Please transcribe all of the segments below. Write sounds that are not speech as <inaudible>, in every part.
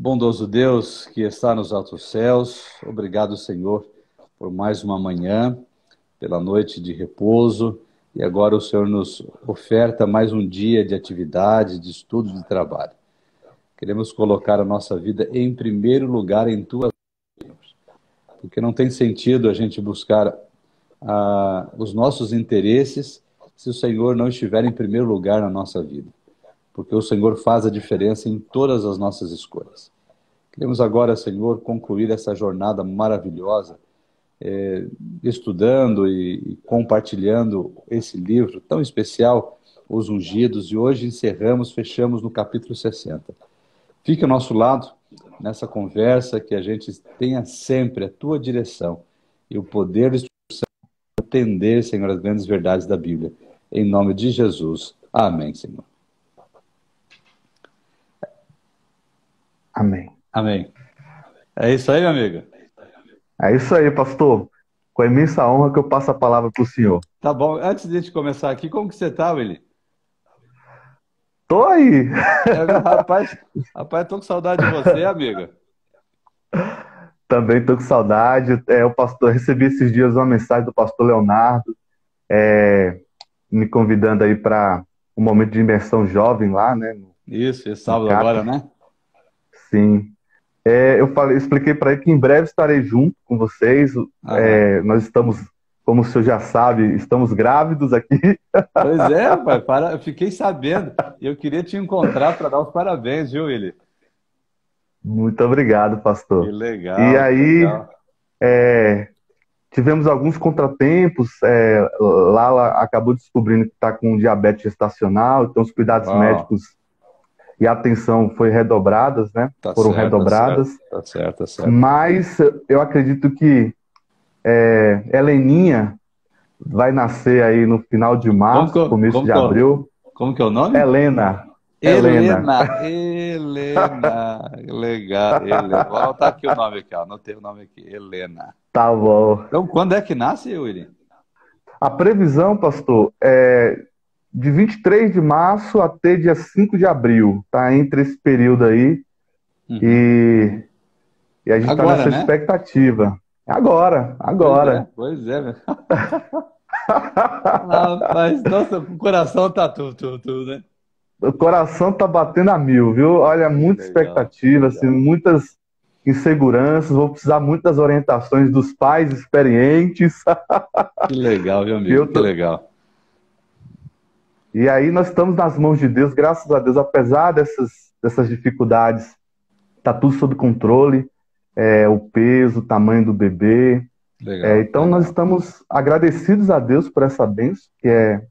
Bondoso Deus que está nos altos céus, obrigado, Senhor, por mais uma manhã, pela noite de repouso, e agora o Senhor nos oferta mais um dia de atividade, de estudo, de trabalho. Queremos colocar a nossa vida em primeiro lugar em tuas mãos, porque não tem sentido a gente buscar ah, os nossos interesses se o Senhor não estiver em primeiro lugar na nossa vida porque o Senhor faz a diferença em todas as nossas escolhas. Queremos agora, Senhor, concluir essa jornada maravilhosa, é, estudando e, e compartilhando esse livro tão especial, Os Ungidos, e hoje encerramos, fechamos no capítulo 60. Fique ao nosso lado nessa conversa, que a gente tenha sempre a tua direção e o poder de atender, Senhor, as grandes verdades da Bíblia. Em nome de Jesus. Amém, Senhor. Amém. Amém. É isso aí, meu amigo. É isso aí, pastor. Com imensa honra que eu passo a palavra para o senhor. Tá bom. Antes de a gente começar aqui, como que você tá, Willi? Tô aí. É, rapaz, rapaz, tô com saudade de você, <laughs> amiga. Também tô com saudade. É, o pastor recebi esses dias uma mensagem do pastor Leonardo, é, me convidando aí para um momento de imersão jovem lá, né? Isso, esse sábado agora, né? Sim. É, eu falei, expliquei para ele que em breve estarei junto com vocês. Ah, é, nós estamos, como o senhor já sabe, estamos grávidos aqui. Pois é, pai, para, eu fiquei sabendo. Eu queria te encontrar para dar os parabéns, viu, Willi? Muito obrigado, pastor. Que legal. E aí, legal. É, tivemos alguns contratempos. É, Lala acabou descobrindo que está com diabetes gestacional, então os cuidados Uau. médicos e a atenção foi redobradas, né? Tá Foram certo, redobradas. Tá certo, tá certo. Mas eu acredito que é, Heleninha vai nascer aí no final de março, como, começo como de abril. Como que é o nome? Helena. Helena. Helena. Legal. Helena. Vou anotar aqui o nome aqui, ó. Anotei o nome aqui. Helena. Tá bom. Então, quando é que nasce, William? A previsão, pastor, é de 23 de março até dia 5 de abril, tá? Entre esse período aí. Uhum. E, e a gente está nessa né? expectativa. Agora, agora. Pois é, pois é Rapaz, <laughs> nossa, o coração tá tudo, tudo, tudo, né? O coração tá batendo a mil, viu? Olha, muita legal, expectativa, legal. assim, muitas inseguranças, vou precisar muitas orientações dos pais experientes. Que legal, viu, amigo? Tô... Que legal. E aí nós estamos nas mãos de Deus, graças a Deus, apesar dessas, dessas dificuldades, está tudo sob controle, é, o peso, o tamanho do bebê. Legal, é, então legal. nós estamos agradecidos a Deus por essa bênção, que é,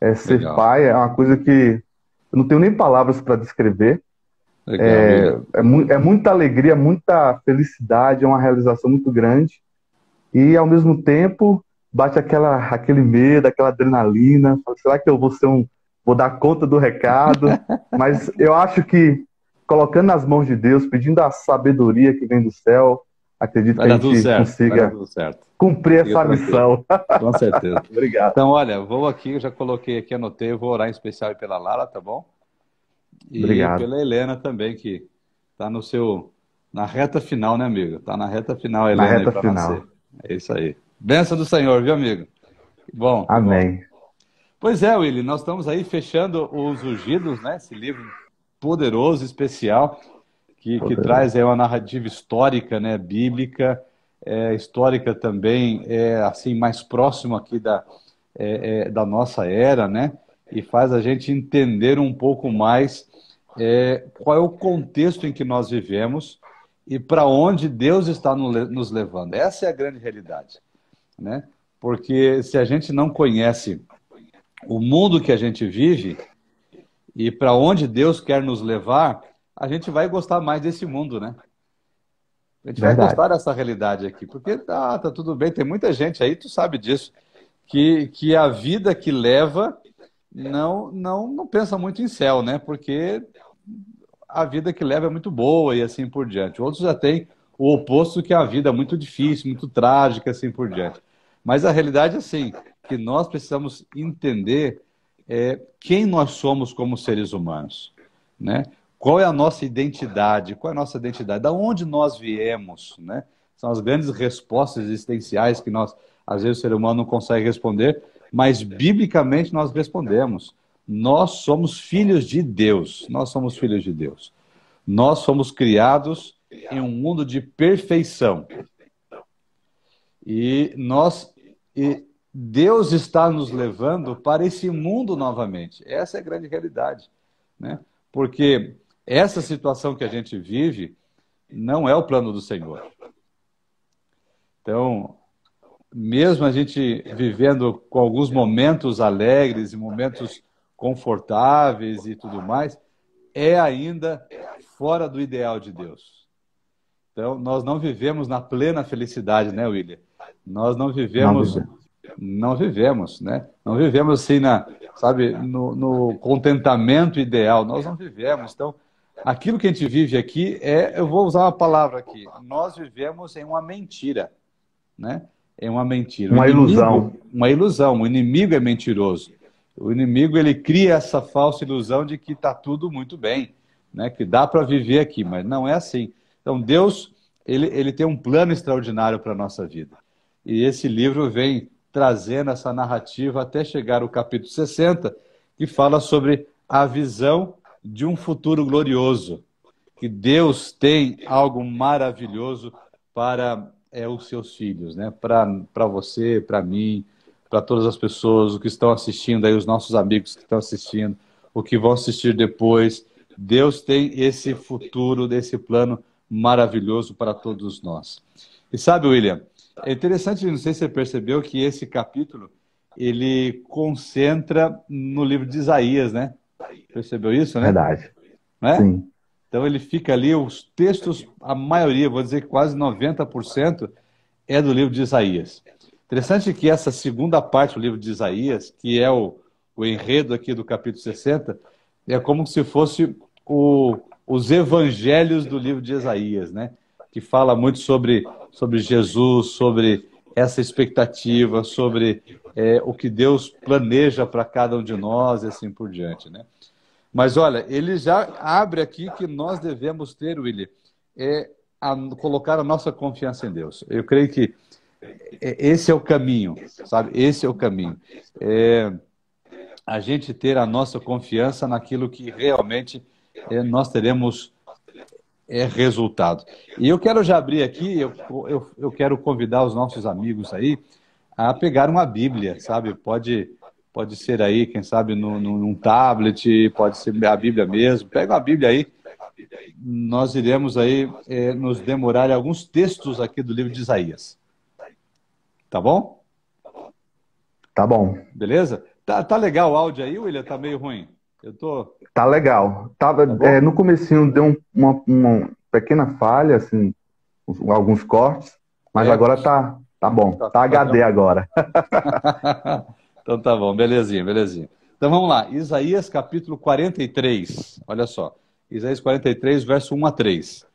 é ser legal. pai, é uma coisa que eu não tenho nem palavras para descrever. É, é, mu é muita alegria, muita felicidade, é uma realização muito grande. E ao mesmo tempo bate aquela, aquele medo, aquela adrenalina. Será que eu vou ser um. vou dar conta do recado? <laughs> Mas eu acho que colocando nas mãos de Deus, pedindo a sabedoria que vem do céu, acredito vai que a gente certo, consiga cumprir essa missão. <laughs> Com certeza. <laughs> Obrigado. Então, olha, vou aqui, eu já coloquei aqui, anotei, vou orar em especial pela Lara, tá bom? E Obrigado. pela Helena também, que está no seu. na reta final, né, amigo? Está na reta final, Helena. Na reta final. Nascer. É isso aí. Benção do Senhor, viu, amigo? Bom. Amém. Bom. Pois é, Willy, nós estamos aí fechando os Ungidos, né? Esse livro poderoso, especial, que, que traz aí uma narrativa histórica, né? Bíblica, é, histórica também, é assim mais próximo aqui da, é, é, da nossa era, né? E faz a gente entender um pouco mais é, qual é o contexto em que nós vivemos e para onde Deus está nos levando. Essa é a grande realidade né? Porque se a gente não conhece o mundo que a gente vive e para onde Deus quer nos levar, a gente vai gostar mais desse mundo, né? A gente Verdade. vai gostar dessa realidade aqui, porque ah, tá tudo bem, tem muita gente aí, tu sabe disso, que, que a vida que leva não, não, não pensa muito em céu, né? Porque a vida que leva é muito boa e assim por diante. Outros já têm o oposto, que é a vida muito difícil, muito trágica, assim por diante. Mas a realidade é assim, que nós precisamos entender é, quem nós somos como seres humanos, né? qual é a nossa identidade? Qual é a nossa identidade? Da onde nós viemos, né? São as grandes respostas existenciais que nós, às vezes, o ser humano não consegue responder, mas biblicamente nós respondemos. Nós somos filhos de Deus. Nós somos filhos de Deus. Nós somos criados em um mundo de perfeição. E nós e Deus está nos levando para esse mundo novamente. Essa é a grande realidade, né? Porque essa situação que a gente vive não é o plano do Senhor. Então, mesmo a gente vivendo com alguns momentos alegres e momentos confortáveis e tudo mais, é ainda fora do ideal de Deus. Então, nós não vivemos na plena felicidade, né, William? Nós não vivemos, não vivemos, não vivemos né? Não vivemos assim na, sabe, no, no contentamento ideal. Nós não vivemos. Então, aquilo que a gente vive aqui é, eu vou usar uma palavra aqui, nós vivemos em uma mentira, né? É uma mentira. Uma inimigo, ilusão. Uma ilusão. O inimigo é mentiroso. O inimigo ele cria essa falsa ilusão de que está tudo muito bem, né? Que dá para viver aqui, mas não é assim. Então Deus ele, ele tem um plano extraordinário para a nossa vida. E esse livro vem trazendo essa narrativa até chegar ao capítulo 60, que fala sobre a visão de um futuro glorioso, que Deus tem algo maravilhoso para é, os seus filhos, né? Para você, para mim, para todas as pessoas que estão assistindo, aí os nossos amigos que estão assistindo, o que vão assistir depois. Deus tem esse futuro, desse plano maravilhoso para todos nós. E sabe, William, é interessante, não sei se você percebeu que esse capítulo ele concentra no livro de Isaías, né? Percebeu isso, né? Verdade. Né? Sim. Então ele fica ali, os textos, a maioria, vou dizer que quase 90%, é do livro de Isaías. Interessante que essa segunda parte do livro de Isaías, que é o, o enredo aqui do capítulo 60, é como se fosse o, os evangelhos do livro de Isaías, né? Que fala muito sobre, sobre Jesus, sobre essa expectativa, sobre é, o que Deus planeja para cada um de nós e assim por diante, né? Mas olha, ele já abre aqui que nós devemos ter, William, é a, colocar a nossa confiança em Deus. Eu creio que esse é o caminho, sabe? Esse é o caminho. É a gente ter a nossa confiança naquilo que realmente é, nós teremos é, resultado. E eu quero já abrir aqui, eu, eu, eu quero convidar os nossos amigos aí a pegar uma Bíblia, sabe? Pode pode ser aí, quem sabe, no, no, num tablet, pode ser a Bíblia mesmo. Pega a Bíblia aí. Nós iremos aí é, nos demorar alguns textos aqui do livro de Isaías. Tá bom? Tá bom. Beleza? Tá, tá legal o áudio aí, William? Tá meio ruim? Eu tô... Tá legal. Tava, tá é, no comecinho deu uma, uma, pequena falha, assim, alguns cortes, mas é. agora tá, tá bom. Tá, tá HD agora. <laughs> Então tá bom, belezinha, belezinha. Então vamos lá, Isaías capítulo 43, olha só. Isaías 43, verso 1 a 3.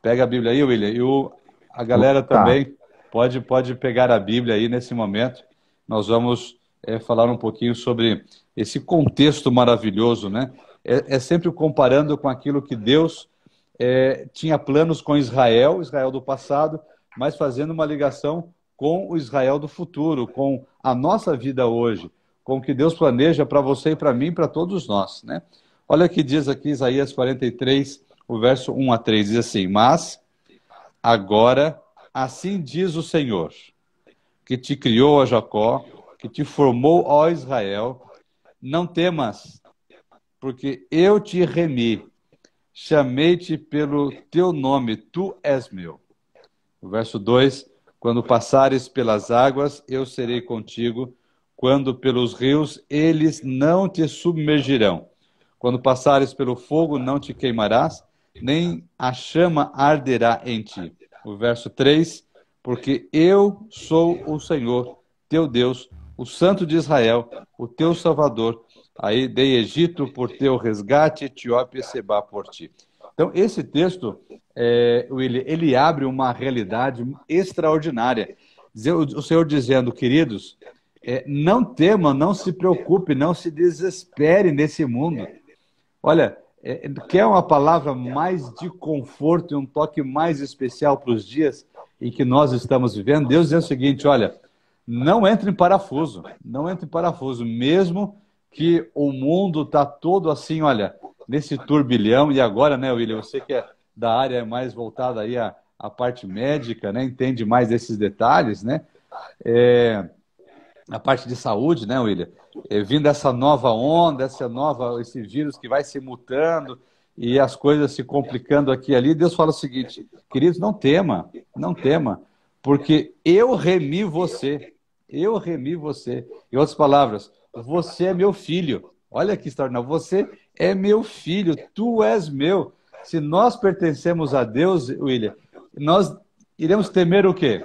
Pega a Bíblia aí, William, e o, a galera tá. também pode, pode pegar a Bíblia aí nesse momento. Nós vamos é, falar um pouquinho sobre esse contexto maravilhoso, né? É, é sempre comparando com aquilo que Deus é, tinha planos com Israel, Israel do passado, mas fazendo uma ligação com o Israel do futuro, com a nossa vida hoje, com o que Deus planeja para você e para mim, para todos nós, né? Olha o que diz aqui Isaías 43, o verso 1 a 3, diz assim: Mas agora assim diz o Senhor, que te criou a Jacó, que te formou, ó Israel, não temas, porque eu te remi, chamei-te pelo teu nome, tu és meu. O verso 2: quando passares pelas águas, eu serei contigo. Quando pelos rios, eles não te submergirão. Quando passares pelo fogo, não te queimarás, nem a chama arderá em ti. O verso 3: Porque eu sou o Senhor, teu Deus, o Santo de Israel, o teu Salvador. Aí dei Egito por teu resgate, Etiópia e Seba por ti. Então, esse texto, é, William, ele abre uma realidade extraordinária. O Senhor dizendo, queridos, é, não tema, não se preocupe, não se desespere nesse mundo. Olha, é, quer uma palavra mais de conforto e um toque mais especial para os dias em que nós estamos vivendo? Deus diz o seguinte: olha, não entre em parafuso, não entre em parafuso, mesmo que o mundo está todo assim, olha, nesse turbilhão, e agora, né, William, você que é da área mais voltada aí à, à parte médica, né, entende mais desses detalhes, né, é, a parte de saúde, né, William, é, vindo essa nova onda, essa nova, esse vírus que vai se mutando e as coisas se complicando aqui e ali, Deus fala o seguinte, queridos, não tema, não tema, porque eu remi você, eu remi você. Em outras palavras, você é meu filho. Olha que extraordinário. Você é meu filho, tu és meu. Se nós pertencemos a Deus, William, nós iremos temer o quê?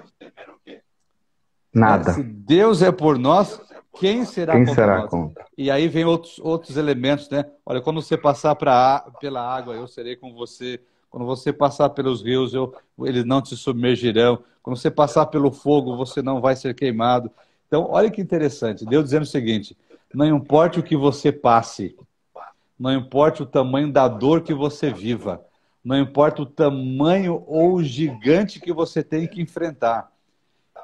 Nada. Se Deus é por nós, quem será quem contra será nós? Contra? E aí vem outros, outros elementos, né? Olha, quando você passar pra, pela água, eu serei com você. Quando você passar pelos rios, eu, eles não te submergirão. Quando você passar pelo fogo, você não vai ser queimado. Então, olha que interessante. Deus dizendo o seguinte: não importa o que você passe, não importa o tamanho da dor que você viva, não importa o tamanho ou o gigante que você tem que enfrentar,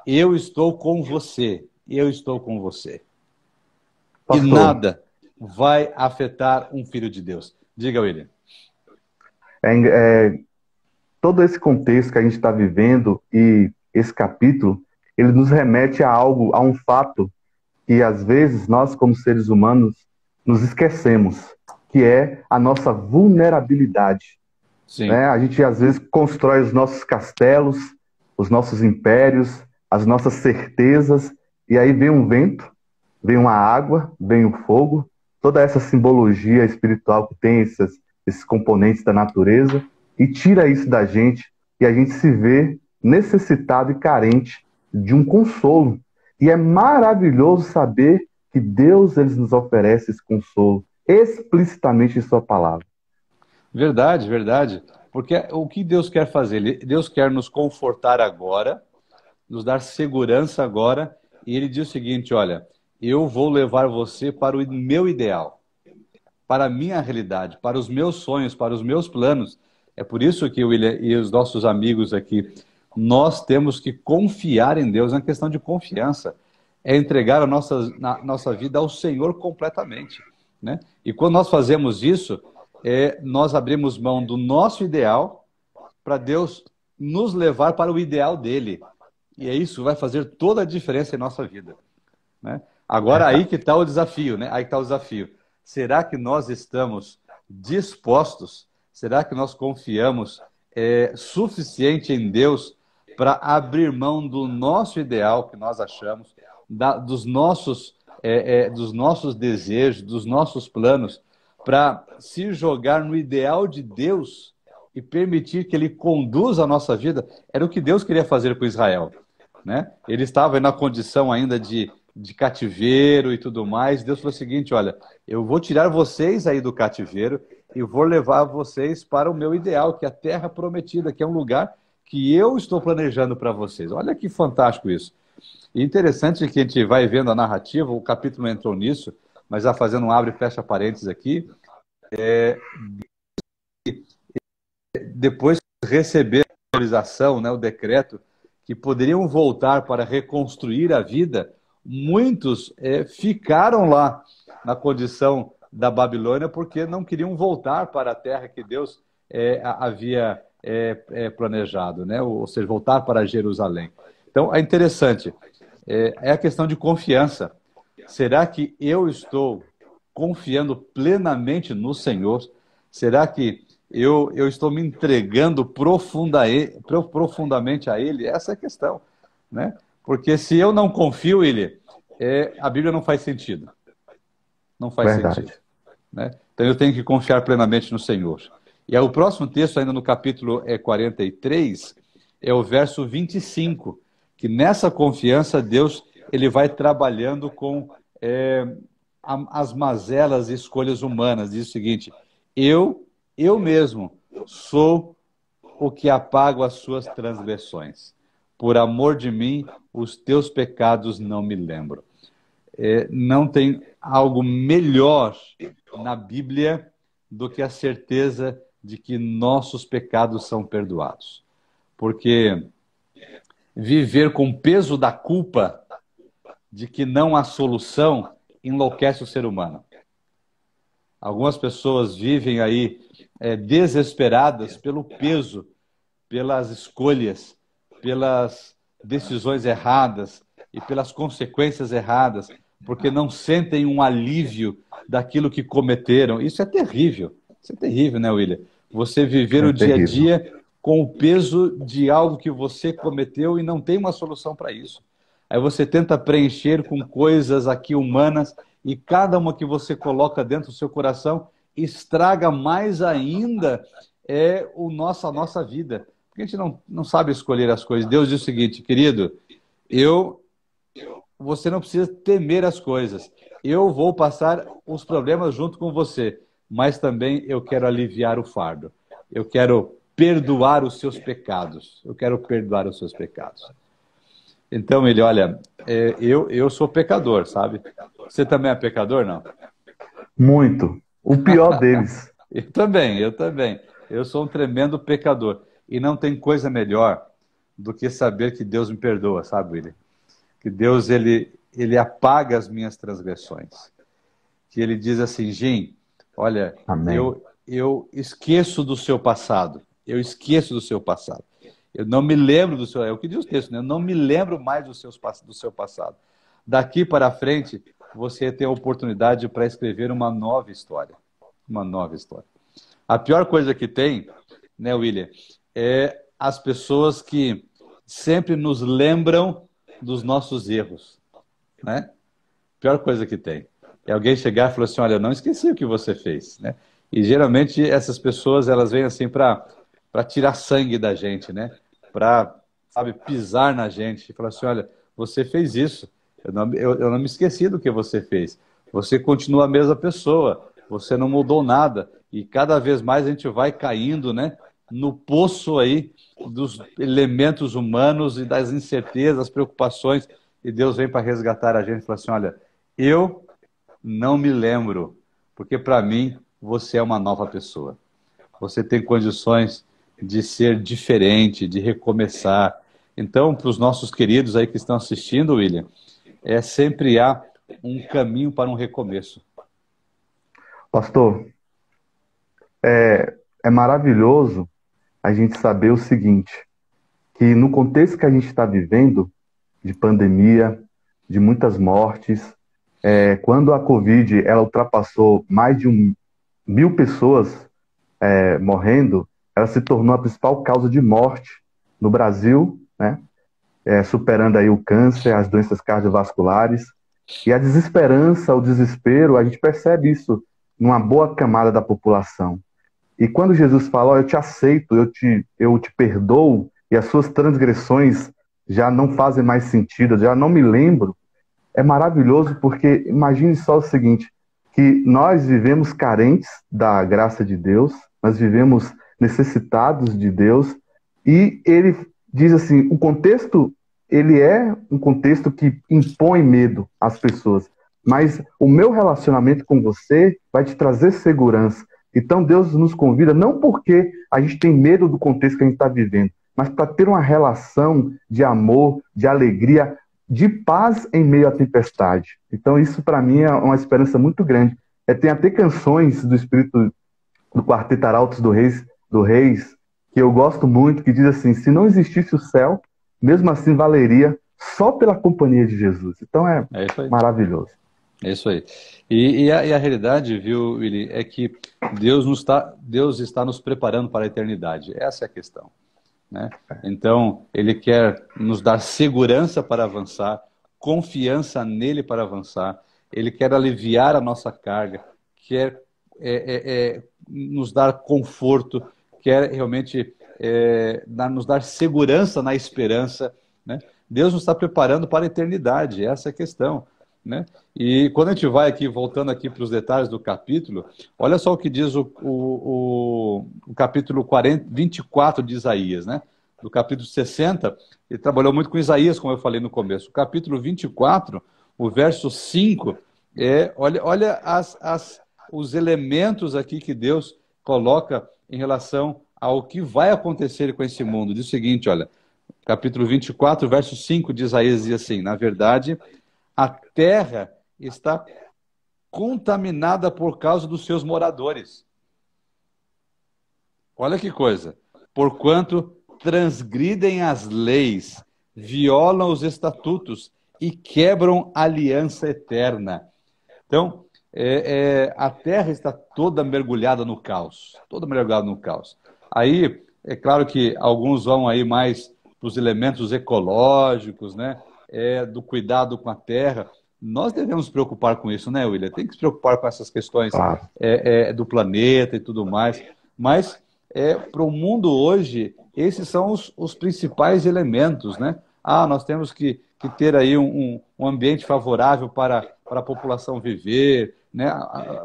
eu estou com você. Eu estou com você. Pastor. E nada vai afetar um filho de Deus. Diga, William. É, é, todo esse contexto que a gente está vivendo e esse capítulo ele nos remete a algo, a um fato que às vezes nós, como seres humanos, nos esquecemos, que é a nossa vulnerabilidade. Né? A gente às vezes constrói os nossos castelos, os nossos impérios, as nossas certezas, e aí vem um vento, vem uma água, vem o um fogo, toda essa simbologia espiritual que tem esses, esses componentes da natureza, e tira isso da gente, e a gente se vê necessitado e carente de um consolo. E é maravilhoso saber que Deus ele nos oferece esse consolo explicitamente em Sua palavra. Verdade, verdade. Porque o que Deus quer fazer? Deus quer nos confortar agora, nos dar segurança agora, e Ele diz o seguinte: olha, eu vou levar você para o meu ideal, para a minha realidade, para os meus sonhos, para os meus planos. É por isso que eu e os nossos amigos aqui nós temos que confiar em Deus, é uma questão de confiança. É entregar a nossa, nossa vida ao Senhor completamente. Né? E quando nós fazemos isso, é, nós abrimos mão do nosso ideal para Deus nos levar para o ideal dele. E é isso que vai fazer toda a diferença em nossa vida. Né? Agora, aí que está o desafio, né? Aí está o desafio. Será que nós estamos dispostos? Será que nós confiamos é, suficiente em Deus para abrir mão do nosso ideal que nós achamos, da, dos, nossos, é, é, dos nossos desejos, dos nossos planos, para se jogar no ideal de Deus e permitir que Ele conduza a nossa vida. Era o que Deus queria fazer com Israel. Né? Ele estava na condição ainda de, de cativeiro e tudo mais. Deus falou o seguinte: olha, eu vou tirar vocês aí do cativeiro e vou levar vocês para o meu ideal, que é a terra prometida, que é um lugar que eu estou planejando para vocês. Olha que fantástico isso. E interessante que a gente vai vendo a narrativa, o capítulo entrou nisso, mas já fazendo um abre e fecha parênteses aqui. É, depois de receber a autorização, né, o decreto, que poderiam voltar para reconstruir a vida, muitos é, ficaram lá na condição da Babilônia porque não queriam voltar para a terra que Deus é, havia é, é planejado, né? ou seja, voltar para Jerusalém. Então, é interessante, é, é a questão de confiança. Será que eu estou confiando plenamente no Senhor? Será que eu, eu estou me entregando profunda, profundamente a Ele? Essa é a questão. Né? Porque se eu não confio Ele, é, a Bíblia não faz sentido. Não faz Verdade. sentido. Né? Então eu tenho que confiar plenamente no Senhor. E aí, o próximo texto, ainda no capítulo é 43, é o verso 25, que nessa confiança Deus ele vai trabalhando com é, as mazelas e escolhas humanas. Diz o seguinte: eu, eu mesmo, sou o que apago as suas transgressões. Por amor de mim, os teus pecados não me lembro. É, não tem algo melhor na Bíblia do que a certeza de que nossos pecados são perdoados. Porque viver com o peso da culpa de que não há solução enlouquece o ser humano. Algumas pessoas vivem aí é, desesperadas pelo peso, pelas escolhas, pelas decisões erradas e pelas consequências erradas, porque não sentem um alívio daquilo que cometeram. Isso é terrível. Isso é terrível, né, William? Você viver é o dia a dia com o peso de algo que você cometeu e não tem uma solução para isso. Aí você tenta preencher com coisas aqui humanas e cada uma que você coloca dentro do seu coração estraga mais ainda é o nosso, a nossa vida. Porque a gente não, não sabe escolher as coisas. Deus diz o seguinte, querido, eu você não precisa temer as coisas. Eu vou passar os problemas junto com você, mas também eu quero aliviar o fardo. Eu quero perdoar os seus pecados. Eu quero perdoar os seus pecados. Então ele, olha, é, eu, eu sou pecador, sabe? Você também é pecador, não? Muito. O pior deles. <laughs> eu também, eu também. Eu sou um tremendo pecador. E não tem coisa melhor do que saber que Deus me perdoa, sabe, William? Que Deus, ele, ele apaga as minhas transgressões. Que ele diz assim, Jim, olha, eu, eu esqueço do seu passado. Eu esqueço do seu passado. Eu não me lembro do seu. É o que diz o texto, né? Eu não me lembro mais do, seus, do seu passado. Daqui para frente, você tem a oportunidade para escrever uma nova história. Uma nova história. A pior coisa que tem, né, William, é as pessoas que sempre nos lembram dos nossos erros, né? Pior coisa que tem. É alguém chegar e falar assim, olha, eu não esqueci o que você fez, né? E geralmente essas pessoas, elas vêm assim para tirar sangue da gente, né? Para, sabe, pisar na gente e falar assim, olha, você fez isso, eu não, eu, eu não me esqueci do que você fez. Você continua a mesma pessoa, você não mudou nada. E cada vez mais a gente vai caindo, né? No poço aí dos elementos humanos e das incertezas, preocupações, e Deus vem para resgatar a gente e fala assim: olha, eu não me lembro, porque para mim você é uma nova pessoa. Você tem condições de ser diferente, de recomeçar. Então, para os nossos queridos aí que estão assistindo, William, é sempre há um caminho para um recomeço. Pastor, é, é maravilhoso a gente saber o seguinte, que no contexto que a gente está vivendo, de pandemia, de muitas mortes, é, quando a Covid ela ultrapassou mais de um, mil pessoas é, morrendo, ela se tornou a principal causa de morte no Brasil, né? É, superando aí o câncer, as doenças cardiovasculares. E a desesperança, o desespero, a gente percebe isso numa boa camada da população. E quando Jesus fala, oh, eu te aceito, eu te, eu te perdoo, e as suas transgressões já não fazem mais sentido, já não me lembro, é maravilhoso porque imagine só o seguinte, que nós vivemos carentes da graça de Deus, nós vivemos necessitados de Deus, e ele diz assim, o contexto, ele é um contexto que impõe medo às pessoas, mas o meu relacionamento com você vai te trazer segurança, então Deus nos convida não porque a gente tem medo do contexto que a gente está vivendo, mas para ter uma relação de amor, de alegria, de paz em meio à tempestade. Então isso para mim é uma esperança muito grande. É, tem até canções do espírito do Quarteto Arautos do Reis, do Reis, que eu gosto muito, que diz assim: se não existisse o céu, mesmo assim valeria só pela companhia de Jesus. Então é, é maravilhoso. É isso aí. E, e, a, e, a, realidade, viu, Willi, é que Deus, nos tá, Deus está nos preparando para a eternidade. Essa é a questão. Né? Então, Ele quer nos dar segurança para avançar, confiança nele para avançar. Ele quer aliviar a nossa carga, quer é, é, é, nos dar conforto, quer realmente é, dar, nos dar segurança na esperança. Né? Deus nos está preparando para a eternidade. Essa é a questão. Né? E quando a gente vai aqui, voltando aqui para os detalhes do capítulo, olha só o que diz o, o, o, capítulo 40, 24 de Isaías, né? Do capítulo 60, ele trabalhou muito com Isaías, como eu falei no começo. O capítulo 24, o verso 5, é, olha, olha as, as, os elementos aqui que Deus coloca em relação ao que vai acontecer com esse mundo. Diz o seguinte, olha, capítulo 24, verso 5 de Isaías diz assim: Na verdade, a terra está contaminada por causa dos seus moradores. Olha que coisa. Porquanto transgridem as leis, violam os estatutos e quebram aliança eterna. Então, é, é, a terra está toda mergulhada no caos, toda mergulhada no caos. Aí, é claro que alguns vão aí mais para os elementos ecológicos, né? É, do cuidado com a terra. Nós devemos nos preocupar com isso, né, William? Tem que se preocupar com essas questões é, é, do planeta e tudo mais. Mas é, para o mundo hoje, esses são os, os, principais elementos, né? Ah, nós temos que, que ter aí um, um ambiente favorável para, para a população viver, né?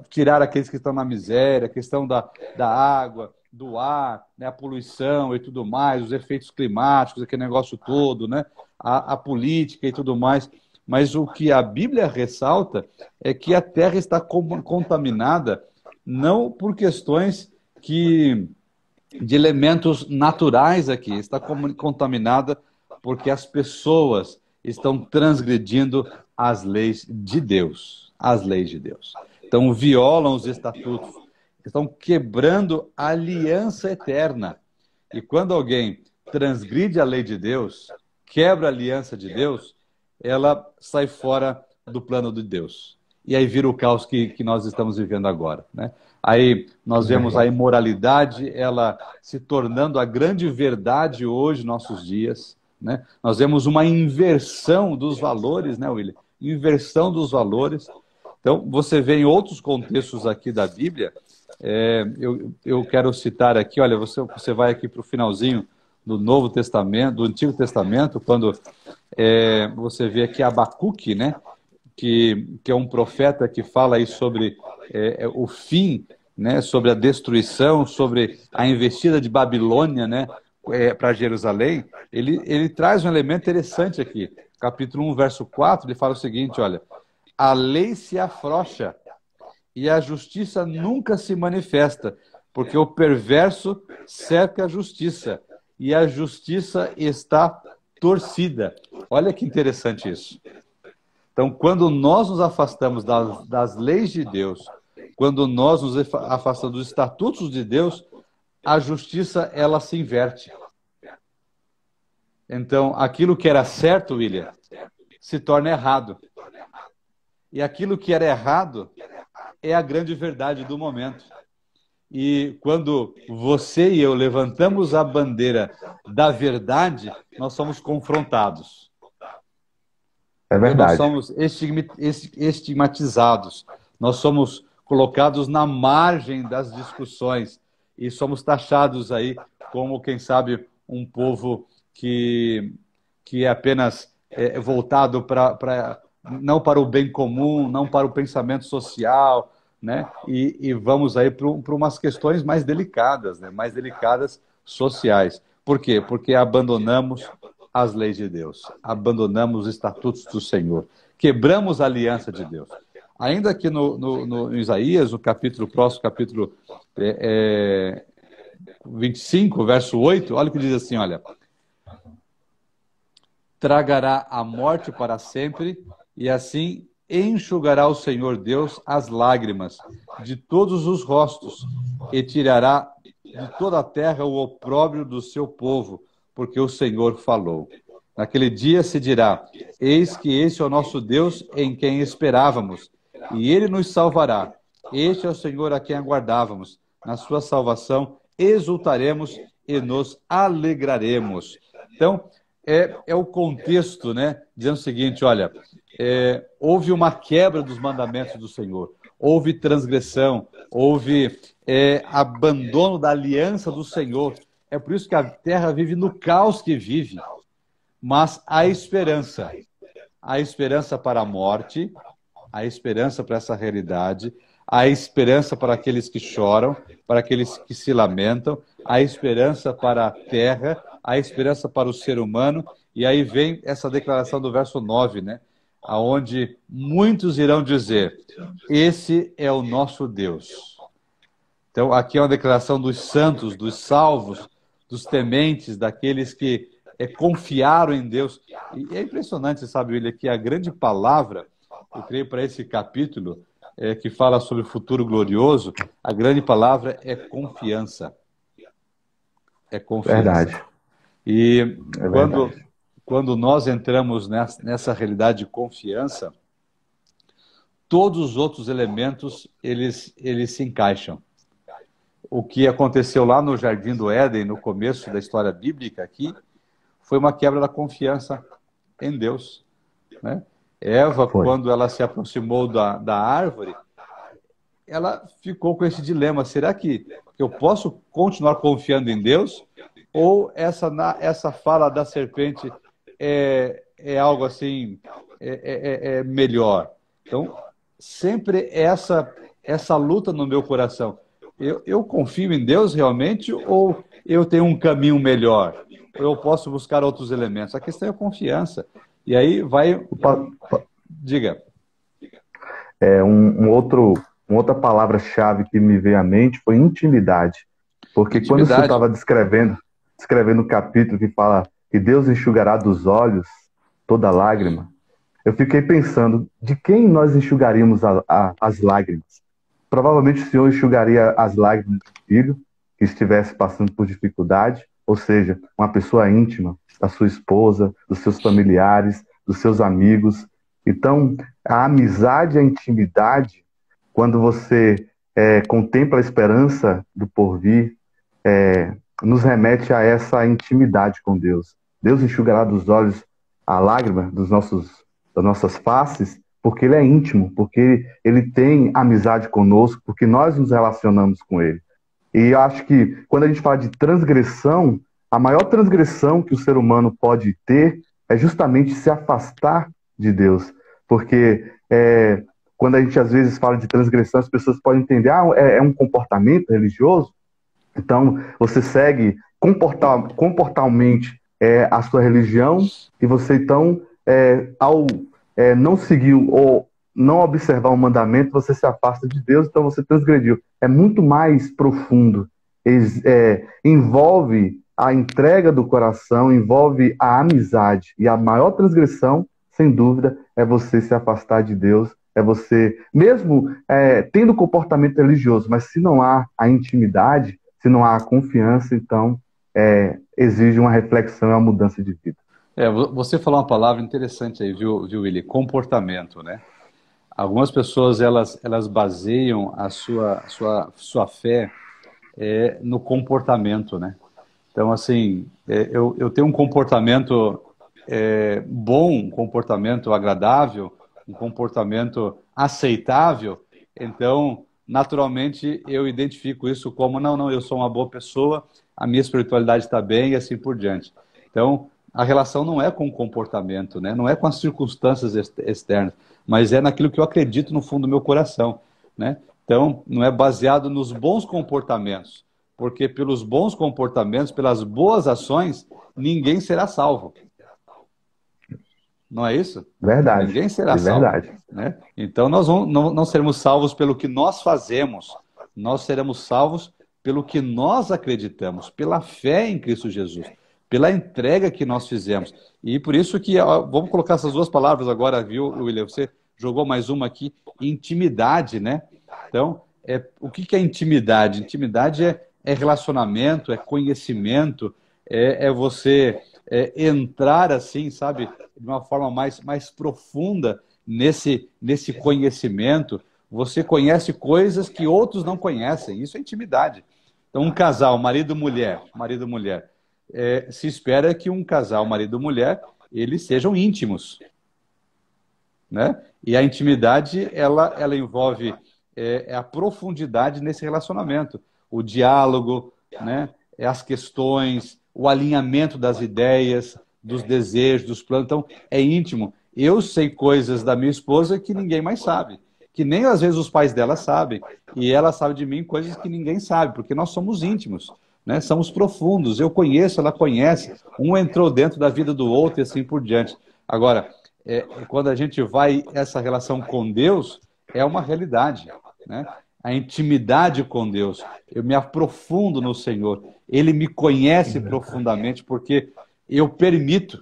tirar aqueles que estão na miséria, a questão da, da água, do ar, né? a poluição e tudo mais, os efeitos climáticos, aquele negócio todo, né? a, a política e tudo mais. Mas o que a Bíblia ressalta é que a terra está contaminada não por questões que de elementos naturais aqui, está contaminada porque as pessoas estão transgredindo as leis de Deus, as leis de Deus. Então violam os estatutos, estão quebrando a aliança eterna. E quando alguém transgride a lei de Deus, quebra a aliança de Deus, ela sai fora do plano de Deus. E aí vira o caos que, que nós estamos vivendo agora. Né? Aí nós vemos a imoralidade, ela se tornando a grande verdade hoje, nossos dias. Né? Nós vemos uma inversão dos valores, né, William? Inversão dos valores. Então, você vê em outros contextos aqui da Bíblia, é, eu, eu quero citar aqui, olha, você, você vai aqui para o finalzinho do Novo Testamento, do Antigo Testamento, quando é, você vê aqui Abacuque, né? Que, que é um profeta que fala aí sobre é, é, o fim, né? Sobre a destruição, sobre a investida de Babilônia, né? É, para Jerusalém, ele, ele traz um elemento interessante aqui. Capítulo 1, verso 4, ele fala o seguinte: olha, a lei se afrocha e a justiça nunca se manifesta, porque o perverso cerca a justiça e a justiça está torcida. Olha que interessante isso. Então, quando nós nos afastamos das, das leis de Deus, quando nós nos afastamos dos estatutos de Deus, a justiça ela se inverte. Então, aquilo que era certo, William, se torna errado. E aquilo que era errado é a grande verdade do momento. E quando você e eu levantamos a bandeira da verdade, nós somos confrontados. É verdade. Nós somos estigmatizados. Nós somos colocados na margem das discussões e somos taxados aí como, quem sabe, um povo que, que é apenas é, voltado para não para o bem comum, não para o pensamento social, né? E, e vamos aí para umas questões mais delicadas, né? mais delicadas sociais. Por quê? Porque abandonamos as leis de Deus, abandonamos os estatutos do Senhor, quebramos a aliança de Deus. Ainda que no, no, no Isaías, o capítulo próximo, capítulo é, é, 25, verso 8, olha o que diz assim: olha. Tragará a morte para sempre, e assim enxugará o Senhor Deus as lágrimas de todos os rostos e tirará de toda a terra o opróbrio do seu povo, porque o Senhor falou. Naquele dia se dirá: Eis que esse é o nosso Deus em quem esperávamos, e ele nos salvará. Este é o Senhor a quem aguardávamos. Na sua salvação exultaremos e nos alegraremos. Então, é, é o contexto, né? Dizendo o seguinte: olha, é, houve uma quebra dos mandamentos do Senhor, houve transgressão, houve é, abandono da aliança do Senhor. É por isso que a terra vive no caos que vive. Mas há esperança. Há esperança para a morte, há esperança para essa realidade, há esperança para aqueles que choram, para aqueles que se lamentam, há esperança para a terra, há esperança para o ser humano. E aí vem essa declaração do verso 9, né? aonde muitos irão dizer: Esse é o nosso Deus. Então, aqui é uma declaração dos santos, dos salvos, dos tementes, daqueles que é, confiaram em Deus. E é impressionante, sabe, William, que a grande palavra, eu creio para esse capítulo, é, que fala sobre o futuro glorioso, a grande palavra é confiança. É confiança. Verdade. E é quando, quando nós entramos nessa, nessa realidade de confiança, todos os outros elementos eles, eles se encaixam. O que aconteceu lá no Jardim do Éden, no começo da história bíblica aqui, foi uma quebra da confiança em Deus. Né? Eva, foi. quando ela se aproximou da, da árvore, ela ficou com esse dilema: será que eu posso continuar confiando em Deus? Ou essa, essa fala da serpente é, é algo assim, é, é, é, é melhor? Então, sempre essa, essa luta no meu coração. Eu, eu confio em Deus realmente ou eu tenho um caminho melhor? eu posso buscar outros elementos. A questão é a confiança. E aí vai. Diga. É, um, um outro, uma outra palavra-chave que me veio à mente foi intimidade. Porque intimidade. quando você estava descrevendo, descrevendo o capítulo que fala que Deus enxugará dos olhos toda lágrima, eu fiquei pensando de quem nós enxugaríamos a, a, as lágrimas. Provavelmente o Senhor enxugaria as lágrimas do filho que estivesse passando por dificuldade, ou seja, uma pessoa íntima da sua esposa, dos seus familiares, dos seus amigos. Então, a amizade, a intimidade, quando você é, contempla a esperança do porvir, é, nos remete a essa intimidade com Deus. Deus enxugará dos olhos a lágrima dos nossos, das nossas faces, porque Ele é íntimo, porque Ele tem amizade conosco, porque nós nos relacionamos com Ele. E eu acho que quando a gente fala de transgressão, a maior transgressão que o ser humano pode ter é justamente se afastar de Deus. Porque é, quando a gente às vezes fala de transgressão, as pessoas podem entender, ah, é, é um comportamento religioso. Então, você segue comportal, comportalmente é, a sua religião e você então, é, ao é, não seguir ou não observar o mandamento, você se afasta de Deus, então você transgrediu. É muito mais profundo. É, envolve a entrega do coração, envolve a amizade. E a maior transgressão, sem dúvida, é você se afastar de Deus, é você, mesmo é, tendo comportamento religioso, mas se não há a intimidade, se não há confiança, então é, exige uma reflexão e uma mudança de vida. É, você falou uma palavra interessante aí, viu, viu Willi? Comportamento, né? Algumas pessoas elas, elas baseiam a sua, sua, sua fé é, no comportamento, né? Então, assim, é, eu, eu tenho um comportamento é, bom, um comportamento agradável, um comportamento aceitável, então, naturalmente, eu identifico isso como, não, não, eu sou uma boa pessoa, a minha espiritualidade está bem e assim por diante. Então, a relação não é com o comportamento, né? não é com as circunstâncias externas mas é naquilo que eu acredito no fundo do meu coração, né? Então, não é baseado nos bons comportamentos, porque pelos bons comportamentos, pelas boas ações, ninguém será salvo. Não é isso? Verdade. Ninguém será salvo. Verdade. Né? Então, nós não, não, não seremos salvos pelo que nós fazemos, nós seremos salvos pelo que nós acreditamos, pela fé em Cristo Jesus, pela entrega que nós fizemos. E por isso que, vamos colocar essas duas palavras agora, viu, William? Você jogou mais uma aqui, intimidade, né? Então, é, o que, que é intimidade? Intimidade é, é relacionamento, é conhecimento, é, é você é, entrar assim, sabe, de uma forma mais, mais profunda nesse, nesse conhecimento. Você conhece coisas que outros não conhecem. Isso é intimidade. Então, um casal, marido e mulher, marido e mulher, é, se espera que um casal, marido e mulher, eles sejam íntimos né? E a intimidade, ela, ela envolve é, é, a profundidade nesse relacionamento, o diálogo, né? É as questões, o alinhamento das ideias, dos desejos, dos planos. Então, é íntimo. Eu sei coisas da minha esposa que ninguém mais sabe, que nem às vezes os pais dela sabem, e ela sabe de mim coisas que ninguém sabe, porque nós somos íntimos. Né? Somos profundos. Eu conheço, ela conhece. Um entrou dentro da vida do outro e assim por diante. Agora, é, quando a gente vai, essa relação com Deus é uma realidade, né? A intimidade com Deus. Eu me aprofundo no Senhor. Ele me conhece profundamente porque eu permito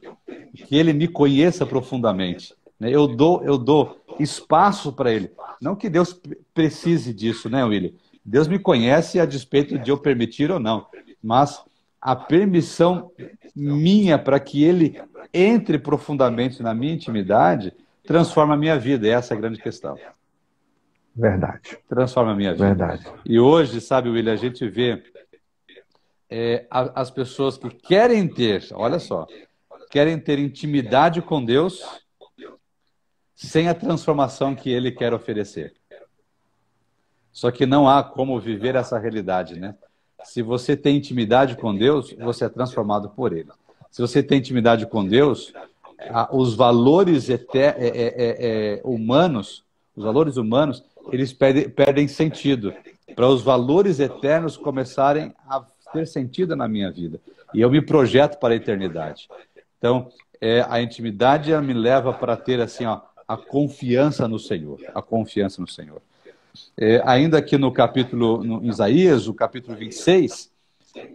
que ele me conheça profundamente. Né? Eu dou, eu dou espaço para ele. Não que Deus precise disso, né, William? Deus me conhece a despeito de eu permitir ou não, mas a permissão minha para que ele entre profundamente na minha intimidade transforma a minha vida. Essa é a grande questão. Verdade. Transforma a minha vida. Verdade. E hoje, sabe, William, a gente vê é, as pessoas que querem ter, olha só, querem ter intimidade com Deus sem a transformação que Ele quer oferecer. Só que não há como viver essa realidade, né? Se você tem intimidade com Deus, você é transformado por Ele. Se você tem intimidade com Deus, os valores é, é, é, humanos, os valores humanos, eles perdem, perdem sentido. Para os valores eternos começarem a ter sentido na minha vida. E eu me projeto para a eternidade. Então, é, a intimidade me leva para ter assim, ó, a confiança no Senhor. A confiança no Senhor. É, ainda aqui no capítulo, no Isaías, o capítulo 26,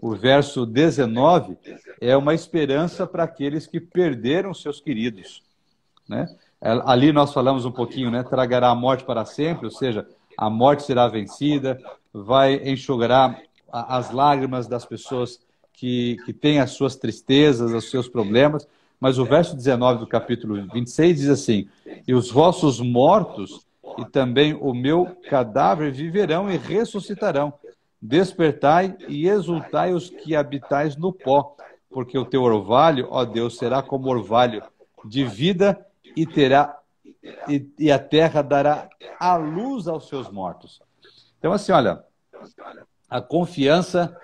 o verso 19, é uma esperança para aqueles que perderam seus queridos. Né? É, ali nós falamos um pouquinho, né? Tragará a morte para sempre, ou seja, a morte será vencida, vai enxugar as lágrimas das pessoas que, que têm as suas tristezas, os seus problemas. Mas o verso 19 do capítulo 26 diz assim: E os vossos mortos e também o meu cadáver viverão e ressuscitarão. Despertai e exultai os que habitais no pó, porque o teu orvalho, ó Deus, será como orvalho de vida e terá e, e a terra dará a luz aos seus mortos. Então assim, olha, a confiança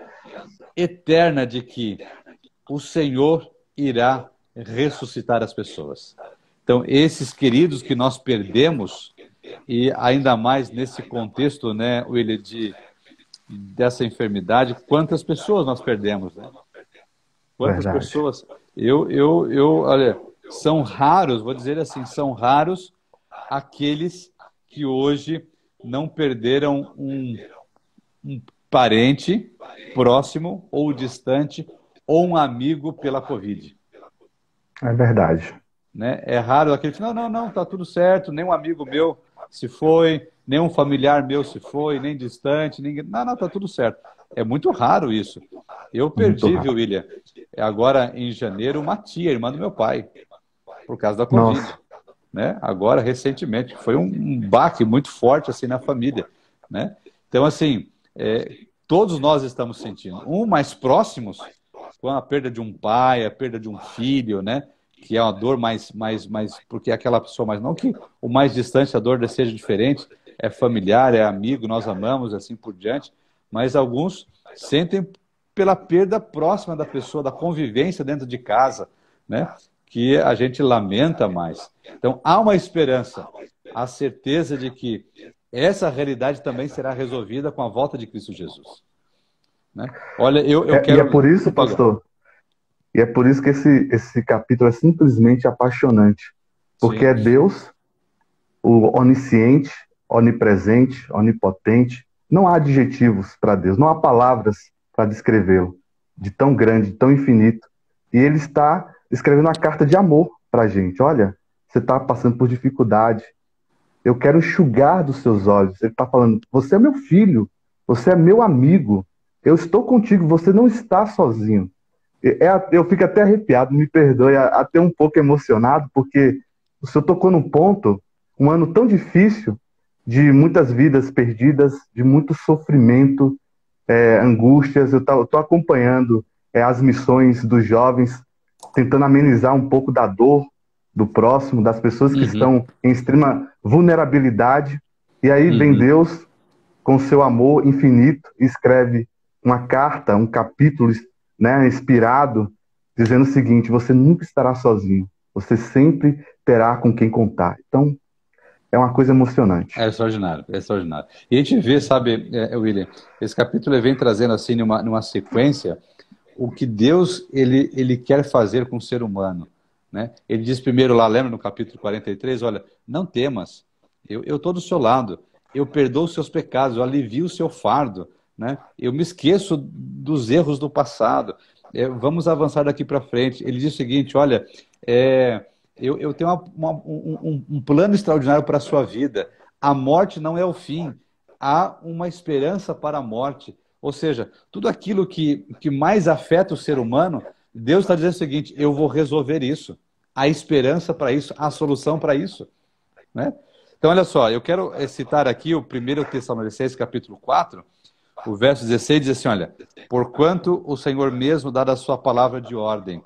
eterna de que o Senhor irá ressuscitar as pessoas. Então, esses queridos que nós perdemos, e ainda mais nesse contexto, né, William, de, dessa enfermidade, quantas pessoas nós perdemos, né? Quantas Verdade. pessoas? Eu, eu, eu, olha, são raros, vou dizer assim, são raros aqueles que hoje não perderam um, um parente próximo ou distante ou um amigo pela Covid. É verdade. Né? É raro aquele que não, não, não, tá tudo certo, nem um amigo meu se foi, nem um familiar meu se foi, nem distante, ninguém. Não, não, tá tudo certo. É muito raro isso. Eu perdi, viu, William? Agora, em janeiro, uma tia, irmã do meu pai, por causa da Covid. Né? Agora, recentemente, foi um, um baque muito forte assim na família. Né? Então, assim, é, todos nós estamos sentindo. Um mais próximos, com a perda de um pai, a perda de um filho, né? Que é uma dor mais, mais, mais, porque é aquela pessoa mais, não que o mais distante a dor seja diferente, é familiar, é amigo, nós amamos, assim por diante, mas alguns sentem pela perda próxima da pessoa, da convivência dentro de casa, né? Que a gente lamenta mais. Então, há uma esperança, a certeza de que essa realidade também será resolvida com a volta de Cristo Jesus. Né? Olha, eu, eu é, quero. E é por isso, pastor, e é por isso que esse, esse capítulo é simplesmente apaixonante. Porque Sim. é Deus, o onisciente, onipresente, onipotente. Não há adjetivos para Deus, não há palavras para descrevê-lo, de tão grande, de tão infinito. E ele está escrevendo uma carta de amor para a gente. Olha, você está passando por dificuldade, eu quero enxugar dos seus olhos. Ele está falando: Você é meu filho, você é meu amigo, eu estou contigo, você não está sozinho. É, eu fico até arrepiado, me perdoe, até um pouco emocionado, porque o senhor tocou num ponto, um ano tão difícil, de muitas vidas perdidas, de muito sofrimento, é, angústias. Eu estou acompanhando é, as missões dos jovens, tentando amenizar um pouco da dor do próximo, das pessoas que uhum. estão em extrema vulnerabilidade. E aí uhum. vem Deus, com seu amor infinito, e escreve uma carta, um capítulo né, inspirado, dizendo o seguinte: você nunca estará sozinho, você sempre terá com quem contar. Então, é uma coisa emocionante. É extraordinário, é extraordinário. E a gente vê, sabe, é, William, esse capítulo vem trazendo assim, numa, numa sequência, o que Deus ele, ele quer fazer com o ser humano Né? Ele diz primeiro lá, lembra no capítulo 43, olha, não temas, eu estou do seu lado, eu perdoo os seus pecados, eu alivio o seu fardo, né? eu me esqueço dos erros do passado, é, vamos avançar daqui para frente. Ele diz o seguinte, olha, é, eu, eu, tenho uma, uma, um, um plano extraordinário para a sua vida, a morte não é o fim, há uma esperança para a morte. Ou seja, tudo aquilo que, que mais afeta o ser humano, Deus está dizendo o seguinte: eu vou resolver isso. Há esperança para isso, há solução para isso. Né? Então, olha só, eu quero eh, citar aqui o 1 Tessalonicenses, capítulo 4, o verso 16 diz assim: olha, porquanto o Senhor mesmo dá a sua palavra de ordem,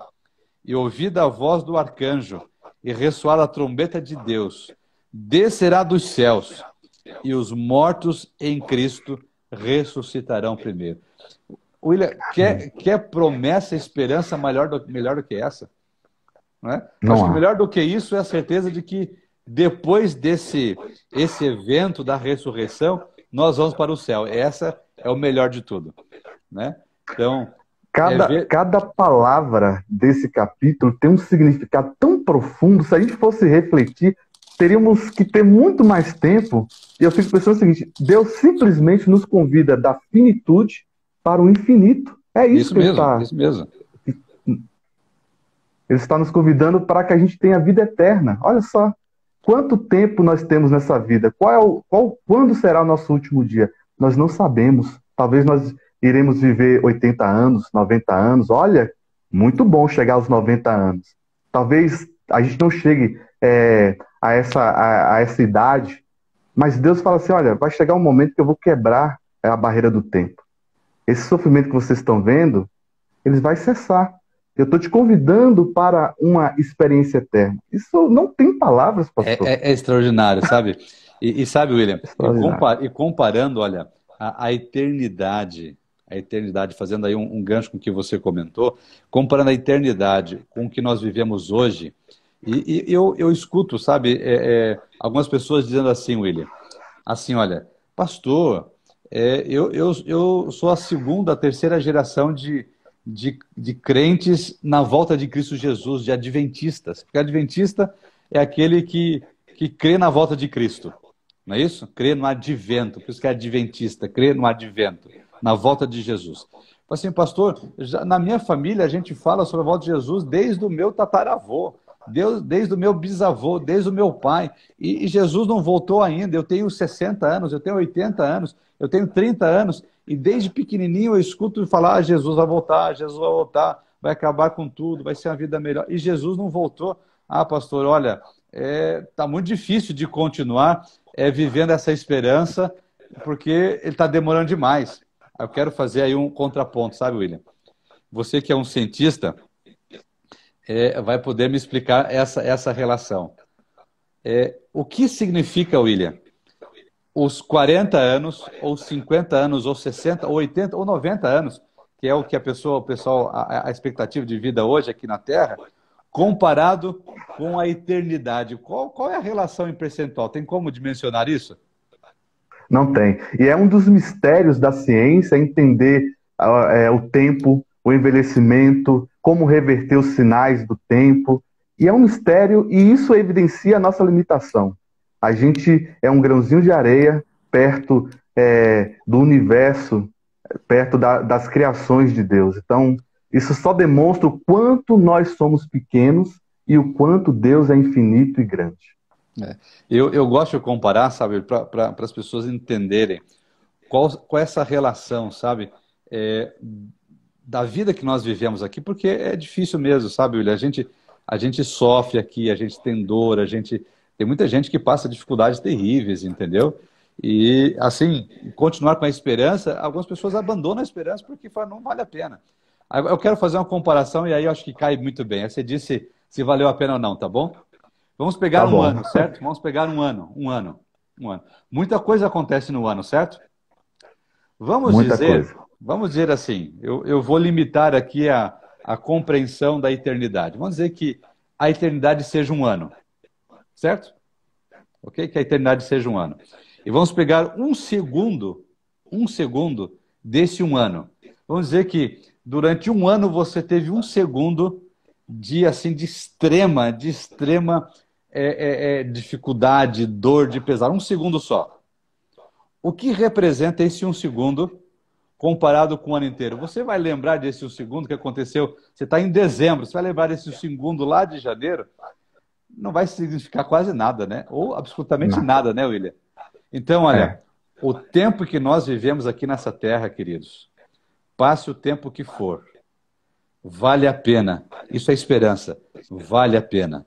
e ouvida a voz do arcanjo, e ressoar a trombeta de Deus, descerá dos céus, e os mortos em Cristo ressuscitarão primeiro. William, quer, quer promessa, esperança melhor do, melhor do que essa? Não é? Não Acho que melhor do que isso é a certeza de que depois desse esse evento da ressurreição, nós vamos para o céu. Essa é o melhor de tudo. Né? Então, Cada, é ver... cada palavra desse capítulo tem um significado tão profundo. Se a gente fosse refletir, teríamos que ter muito mais tempo. E eu fico pensando o seguinte: Deus simplesmente nos convida da finitude para o infinito. É isso, isso que mesmo, ele está. Isso mesmo. Ele está nos convidando para que a gente tenha vida eterna. Olha só, quanto tempo nós temos nessa vida? Qual é o, qual, quando será o nosso último dia? Nós não sabemos. Talvez nós iremos viver 80 anos, 90 anos. Olha, muito bom chegar aos 90 anos. Talvez a gente não chegue é, a, essa, a, a, essa idade, mas Deus fala assim: olha, vai chegar um momento que eu vou quebrar a barreira do tempo. Esse sofrimento que vocês estão vendo, ele vai cessar. Eu estou te convidando para uma experiência eterna. Isso não tem palavras, pastor. É, é, é extraordinário, sabe? E, e sabe, William, e, e, comparando, olha, a, a, eternidade, a eternidade, fazendo aí um, um gancho com o que você comentou, comparando a eternidade com o que nós vivemos hoje, e, e eu, eu escuto, sabe, é, é, algumas pessoas dizendo assim, William, assim, olha, pastor, é, eu, eu, eu sou a segunda, a terceira geração de, de, de crentes na volta de Cristo Jesus, de adventistas. Porque adventista é aquele que, que crê na volta de Cristo, não é isso? Crê no advento, por isso que é adventista, crê no advento, na volta de Jesus. Assim, pastor, já, na minha família a gente fala sobre a volta de Jesus desde o meu tataravô. Deus, desde o meu bisavô, desde o meu pai. E, e, Jesus não voltou ainda. Eu tenho 60 anos, eu tenho 80 anos, eu tenho 30 anos. E desde pequenininho eu escuto falar: ah, Jesus vai voltar, Jesus vai voltar, vai acabar com tudo, vai ser uma vida melhor. E Jesus não voltou. Ah, pastor, olha, está é, tá muito difícil de continuar é, vivendo essa esperança, porque ele está demorando demais. Eu quero fazer aí um contraponto, sabe, William? Você que é um cientista, é, vai poder me explicar essa, essa relação. É, o que significa, William, os 40 anos, ou 50 anos, ou 60, ou 80, ou 90 anos, que é o que a pessoa, o pessoal, a, a expectativa de vida hoje aqui na Terra, comparado com a eternidade. Qual, qual é a relação em percentual? Tem como dimensionar isso? Não tem. E é um dos mistérios da ciência entender uh, é, o tempo, o envelhecimento, como reverter os sinais do tempo. E é um mistério, e isso evidencia a nossa limitação. A gente é um grãozinho de areia perto é, do universo, perto da, das criações de Deus. Então, isso só demonstra o quanto nós somos pequenos e o quanto Deus é infinito e grande. É. Eu, eu gosto de comparar, sabe, para as pessoas entenderem qual, qual é essa relação, sabe, é, da vida que nós vivemos aqui, porque é difícil mesmo, sabe, William? A gente, a gente sofre aqui, a gente tem dor, a gente. Tem muita gente que passa dificuldades terríveis, entendeu? E, assim, continuar com a esperança, algumas pessoas abandonam a esperança porque falam, não vale a pena. Eu quero fazer uma comparação e aí eu acho que cai muito bem. você disse se valeu a pena ou não, tá bom? Vamos pegar tá um bom. ano, certo? Vamos pegar um ano, um ano, um ano. Muita coisa acontece no ano, certo? Vamos Muita dizer, coisa vamos dizer assim, eu, eu vou limitar aqui a, a compreensão da eternidade. Vamos dizer que a eternidade seja um ano, certo? Ok? Que a eternidade seja um ano. E vamos pegar um segundo, um segundo desse um ano. Vamos dizer que durante um ano você teve um segundo dia assim de extrema, de extrema é, é, é, dificuldade, dor, de pesar. Um segundo só. O que representa esse um segundo comparado com o ano inteiro? Você vai lembrar desse segundo que aconteceu? Você está em dezembro, você vai lembrar desse segundo lá de janeiro? Não vai significar quase nada, né? Ou absolutamente Não. nada, né, William? Então, olha, é. o tempo que nós vivemos aqui nessa terra, queridos, passe o tempo que for, vale a pena. Isso é esperança. Vale a pena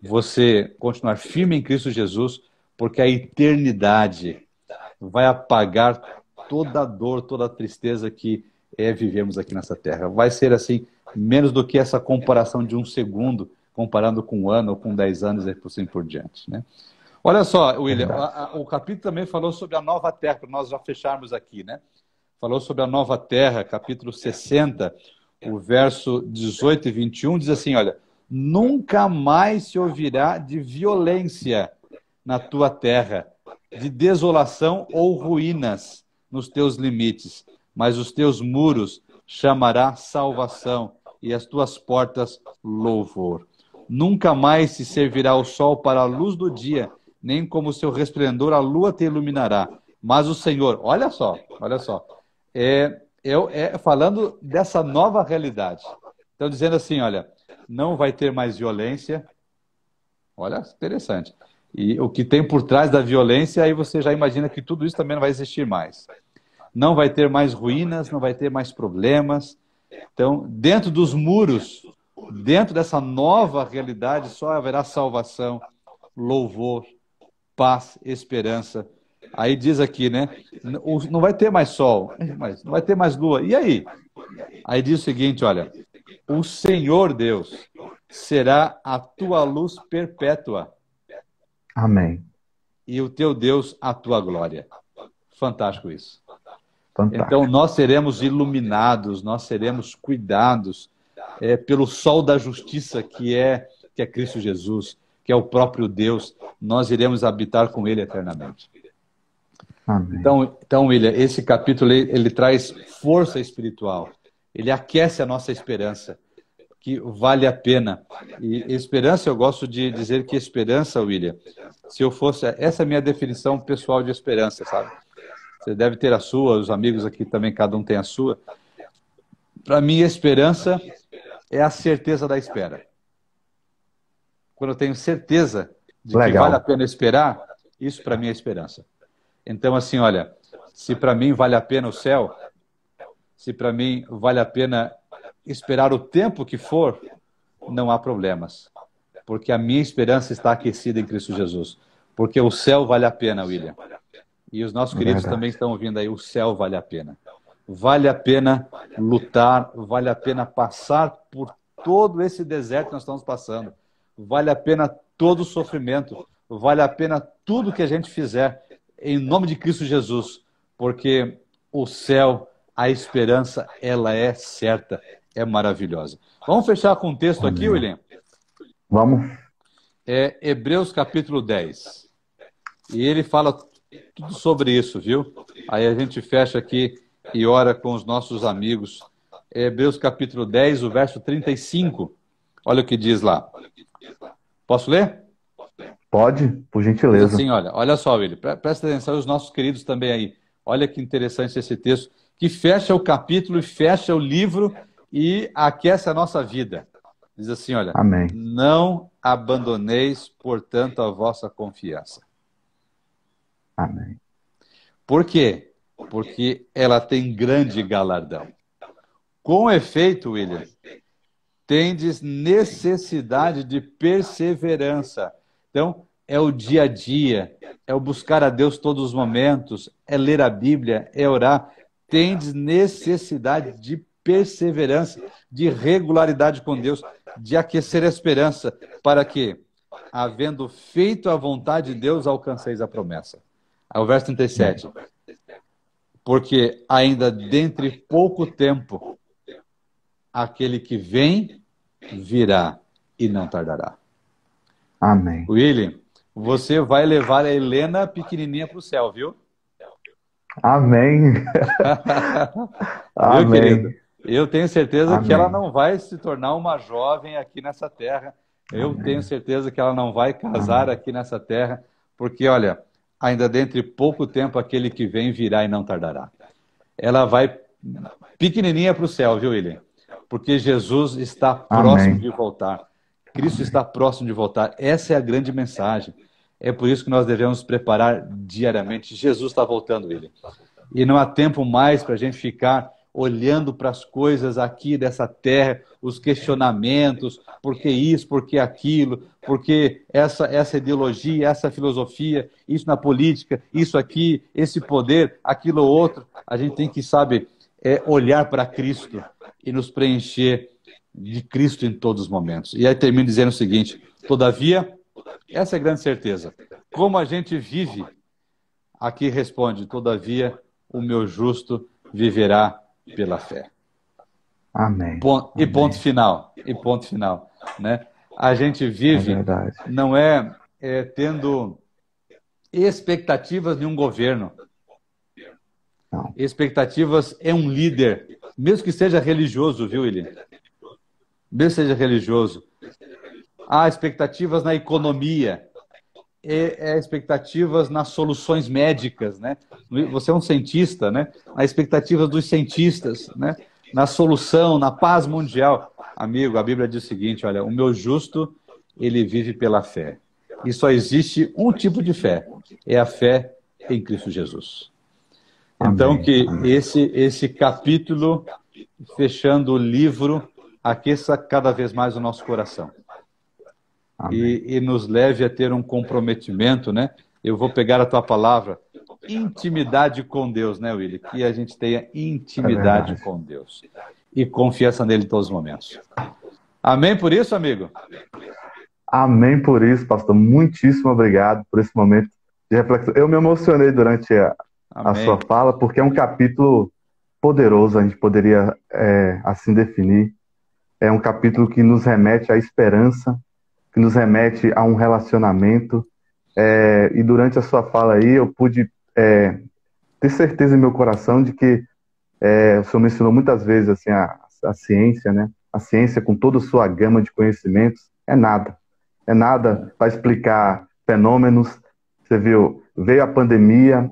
você continuar firme em Cristo Jesus, porque a eternidade vai apagar toda a dor, toda a tristeza que é vivemos aqui nessa terra. Vai ser assim, menos do que essa comparação de um segundo, comparando com um ano ou com dez anos e por assim por diante. Né? Olha só, William, a, a, o capítulo também falou sobre a nova terra, para nós já fecharmos aqui, né? Falou sobre a nova terra, capítulo 60, o verso 18 e 21, diz assim: olha, nunca mais se ouvirá de violência na tua terra, de desolação ou ruínas nos teus limites, mas os teus muros chamará salvação e as tuas portas louvor. Nunca mais se servirá o sol para a luz do dia, nem como seu resplendor a lua te iluminará. Mas o Senhor, olha só, olha só, é, é, é falando dessa nova realidade. Então, dizendo assim: olha, não vai ter mais violência. Olha, interessante. E o que tem por trás da violência, aí você já imagina que tudo isso também não vai existir mais. Não vai ter mais ruínas, não vai ter mais problemas. Então, dentro dos muros, dentro dessa nova realidade, só haverá salvação, louvor, paz, esperança. Aí diz aqui, né? Não vai ter mais sol, mas não vai ter mais lua. E aí? Aí diz o seguinte, olha: o Senhor Deus será a tua luz perpétua. Amém. E o teu Deus a tua glória. Fantástico isso. Fantástico. Então nós seremos iluminados, nós seremos cuidados é, pelo sol da justiça que é que é Cristo Jesus, que é o próprio Deus. Nós iremos habitar com Ele eternamente. Amém. Então, então, William, esse capítulo ele, ele traz força espiritual ele aquece a nossa esperança, que vale a pena. E esperança, eu gosto de dizer que esperança, William, se eu fosse. Essa é a minha definição pessoal de esperança, sabe? Você deve ter a sua, os amigos aqui também, cada um tem a sua. Para mim, esperança é a certeza da espera. Quando eu tenho certeza de Legal. que vale a pena esperar, isso para mim é esperança. Então, assim, olha, se para mim vale a pena o céu, se para mim vale a pena esperar o tempo que for, não há problemas. Porque a minha esperança está aquecida em Cristo Jesus. Porque o céu vale a pena, William. E os nossos queridos também estão ouvindo aí, o céu vale a pena. Vale a pena lutar, vale a pena passar por todo esse deserto que nós estamos passando. Vale a pena todo o sofrimento, vale a pena tudo que a gente fizer em nome de Cristo Jesus, porque o céu a esperança, ela é certa, é maravilhosa. Vamos fechar com o um texto aqui, William? Vamos. É Hebreus capítulo 10. E ele fala tudo sobre isso, viu? Aí a gente fecha aqui e ora com os nossos amigos. Hebreus capítulo 10, o verso 35. Olha o que diz lá. Posso ler? Pode, por gentileza. Assim, olha, olha só, William, presta atenção os nossos queridos também aí. Olha que interessante esse texto que fecha o capítulo e fecha o livro e aquece a nossa vida. Diz assim, olha, Amém. não abandoneis, portanto, a vossa confiança. Amém. Por quê? Porque ela tem grande galardão. Com efeito, William, tendes necessidade de perseverança. Então, é o dia a dia, é o buscar a Deus todos os momentos, é ler a Bíblia, é orar tendes necessidade de perseverança, de regularidade com Deus, de aquecer a esperança, para que, havendo feito a vontade de Deus, alcanceis a promessa. Aí o verso 37. Porque ainda dentre pouco tempo, aquele que vem virá e não tardará. Amém. William, você vai levar a Helena pequenininha para o céu, viu? Amém. <laughs> Amém. Querido? Eu tenho certeza Amém. que ela não vai se tornar uma jovem aqui nessa terra. Eu Amém. tenho certeza que ela não vai casar Amém. aqui nessa terra, porque, olha, ainda dentro de pouco tempo aquele que vem virá e não tardará. Ela vai pequenininha para o céu, viu, William? Porque Jesus está próximo de voltar. Cristo está próximo de voltar. Essa é a grande mensagem. É por isso que nós devemos preparar diariamente. Jesus está voltando, William. E não há tempo mais para a gente ficar olhando para as coisas aqui dessa terra, os questionamentos, por que isso, por que aquilo, por que essa, essa ideologia, essa filosofia, isso na política, isso aqui, esse poder, aquilo outro. A gente tem que, sabe, é, olhar para Cristo e nos preencher de Cristo em todos os momentos. E aí termino dizendo o seguinte: todavia, essa é a grande certeza. Como a gente vive, aqui responde: todavia, o meu justo viverá pela fé. Amém. Ponto, Amém. E ponto final. E ponto final. Né? A gente vive, é não é, é, tendo expectativas de um governo. Não. Expectativas é um líder, mesmo que seja religioso, viu, Eli? Mesmo que seja religioso. Há expectativas na economia, é, expectativas nas soluções médicas, né? Você é um cientista, né? Há expectativas dos cientistas, né? Na solução, na paz mundial. Amigo, a Bíblia diz o seguinte, olha, o meu justo, ele vive pela fé. E só existe um tipo de fé, é a fé em Cristo Jesus. Então que esse esse capítulo fechando o livro aqueça cada vez mais o nosso coração e, e, nos leve a ter um comprometimento, né? Eu vou pegar a tua palavra, intimidade com Deus, né, Willy? Que a gente tenha intimidade é com Deus e confiança nele em todos os momentos. Amém por isso, amigo? Amém por isso, pastor. Muitíssimo obrigado por esse momento de reflexão. Eu me emocionei durante a, a sua fala, porque é um capítulo poderoso, a gente poderia é, assim definir. É um capítulo que nos remete à esperança, que nos remete a um relacionamento. É, e durante a sua fala aí, eu pude é, ter certeza em meu coração de que é, o senhor mencionou muitas vezes assim, a, a ciência, né? A ciência, com toda a sua gama de conhecimentos, é nada. É nada para explicar fenômenos. Você viu, veio a pandemia,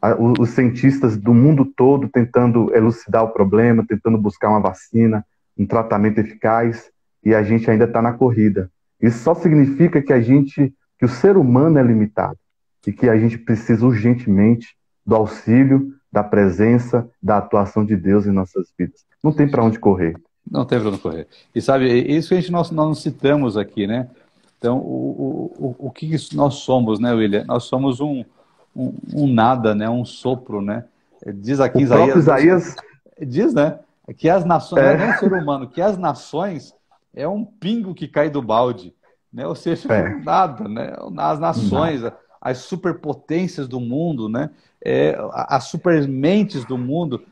a, os cientistas do mundo todo tentando elucidar o problema, tentando buscar uma vacina, um tratamento eficaz, e a gente ainda está na corrida. Isso só significa que a gente, que o ser humano é limitado e que a gente precisa urgentemente do auxílio, da presença, da atuação de Deus em nossas vidas. Não tem para onde correr. Não tem para onde correr. E sabe, isso que a gente nós, nós não citamos aqui, né? Então, o, o, o, o que nós somos, né, William? Nós somos um, um, um nada, né? Um sopro, né? Diz aqui o Isaías, Isaías. Diz, né? Que as nações, é. não é um ser humano, que as nações é um pingo que cai do balde, né? Ou seja, é. <laughs> nada, né? As nações, as superpotências do mundo, né? É, as supermentes do mundo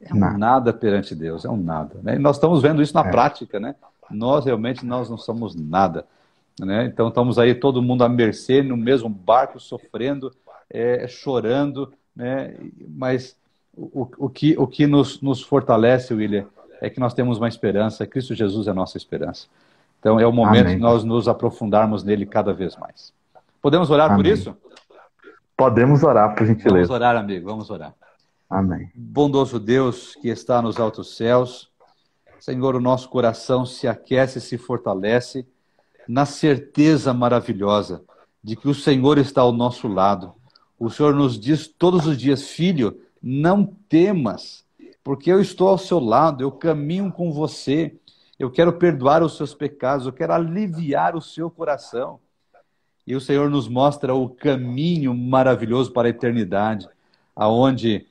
é um não. nada perante Deus, é um nada. Né? E nós estamos vendo isso na é. prática, né? Nós realmente nós não somos nada. Né? Então estamos aí todo mundo à mercê, no mesmo barco, sofrendo, é, chorando, né? mas o, o, que, o que nos, nos fortalece, William, é que nós temos uma esperança, Cristo Jesus é a nossa esperança. Então é o momento Amém. de nós nos aprofundarmos nele cada vez mais. Podemos orar Amém. por isso? Podemos orar, por gentileza. Vamos orar, amigo, vamos orar. Amém. Bondoso Deus que está nos altos céus, Senhor, o nosso coração se aquece e se fortalece na certeza maravilhosa de que o Senhor está ao nosso lado. O Senhor nos diz todos os dias, filho, não temas, porque eu estou ao seu lado, eu caminho com você, eu quero perdoar os seus pecados, eu quero aliviar o seu coração. E o Senhor nos mostra o caminho maravilhoso para a eternidade, aonde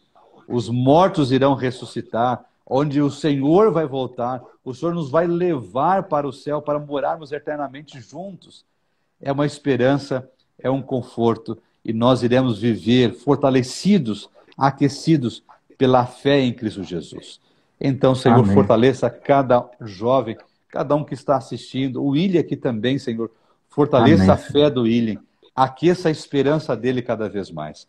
os mortos irão ressuscitar, onde o Senhor vai voltar, o Senhor nos vai levar para o céu para morarmos eternamente juntos. É uma esperança, é um conforto e nós iremos viver fortalecidos, aquecidos pela fé em Cristo Jesus. Então, Senhor, Amém. fortaleça cada jovem, cada um que está assistindo, o William aqui também, Senhor, fortaleça Amém. a fé do William, aqueça a esperança dele cada vez mais.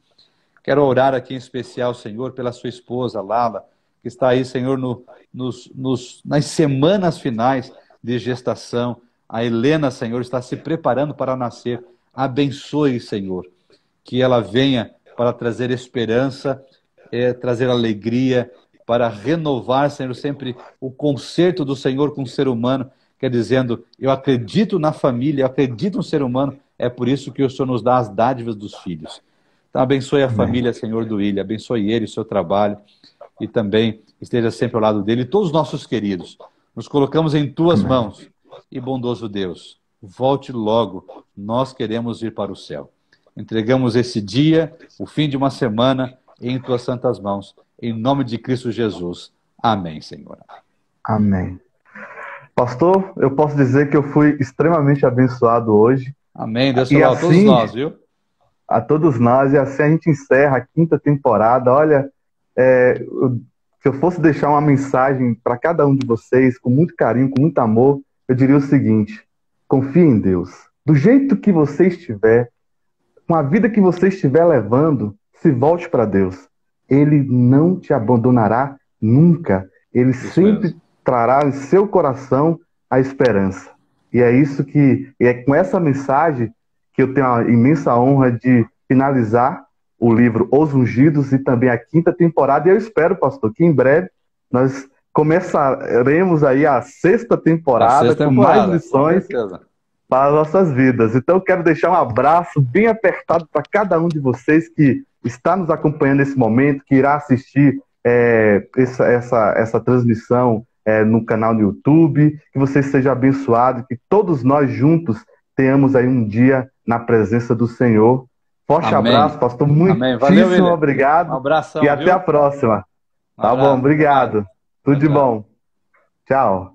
Quero orar aqui em especial, Senhor, pela sua esposa, Lala, que está aí, Senhor, no, nos, nos, nas semanas finais de gestação. A Helena, Senhor, está se preparando para nascer. Abençoe, Senhor, que ela venha para trazer esperança, é, trazer alegria, para renovar, Senhor, sempre o conserto do Senhor com o ser humano, quer dizendo, eu acredito na família, eu acredito no ser humano, é por isso que o Senhor nos dá as dádivas dos filhos. Então, abençoe a Amém. família, Senhor do Ilha, abençoe ele, o seu trabalho, e também esteja sempre ao lado dele, e todos os nossos queridos. Nos colocamos em tuas Amém. mãos, e bondoso Deus, volte logo, nós queremos ir para o céu. Entregamos esse dia, o fim de uma semana, em tuas santas mãos, em nome de Cristo Jesus. Amém, Senhor. Amém. Pastor, eu posso dizer que eu fui extremamente abençoado hoje. Amém. Deus e assim, a todos nós, viu? A todos nós. E assim a gente encerra a quinta temporada. Olha, é, eu, se eu fosse deixar uma mensagem para cada um de vocês, com muito carinho, com muito amor, eu diria o seguinte: confie em Deus. Do jeito que você estiver, com a vida que você estiver levando, se volte para Deus. Ele não te abandonará nunca. Ele isso sempre mesmo. trará em seu coração a esperança. E é isso que, e é com essa mensagem que eu tenho a imensa honra de finalizar o livro Os Ungidos e também a quinta temporada. E eu espero, pastor, que em breve nós começaremos aí a sexta temporada, a sexta com temporada, mais lições para as nossas vidas. Então eu quero deixar um abraço bem apertado para cada um de vocês que está nos acompanhando nesse momento, que irá assistir é, essa, essa, essa transmissão é, no canal do YouTube, que você seja abençoado, que todos nós juntos tenhamos aí um dia na presença do Senhor. Forte Amém. abraço, pastor. Muitíssimo Valeu, obrigado. Um abração, e até viu? a próxima. Um tá bom, obrigado. Tudo de bom. Tchau.